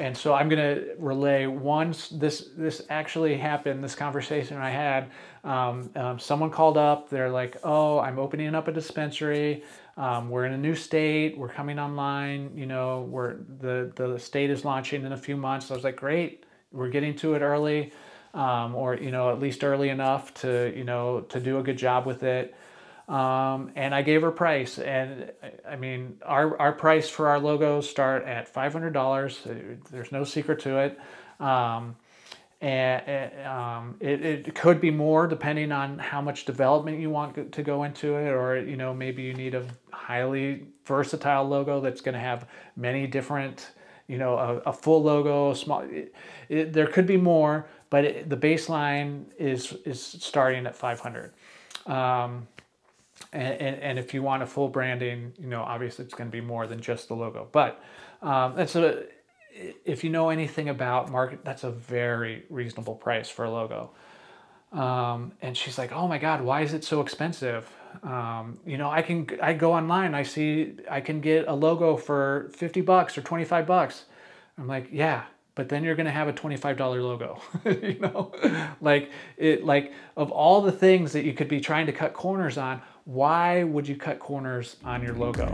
and so I'm going to relay once This this actually happened. This conversation I had. Um, um, someone called up. They're like, "Oh, I'm opening up a dispensary. Um, we're in a new state. We're coming online. You know, we're the the state is launching in a few months." I was like, "Great. We're getting to it early, um, or you know, at least early enough to you know to do a good job with it." Um, and I gave her price. And I mean, our, our price for our logos start at $500. There's no secret to it. Um, and um, it, it could be more depending on how much development you want to go into it or you know maybe you need a highly versatile logo that's going to have many different you know a, a full logo small it, it, there could be more but the baseline is is starting at 500 um, and, and, and, if you want a full branding, you know, obviously it's going to be more than just the logo. But um, that's a, if you know anything about market, that's a very reasonable price for a logo. Um, and she's like, "Oh my God, why is it so expensive?" Um, you know, I can I go online, I see I can get a logo for fifty bucks or twenty five bucks. I'm like, yeah, but then you're going to have a $25 logo you know? Like it like of all the things that you could be trying to cut corners on why would you cut corners on your logo?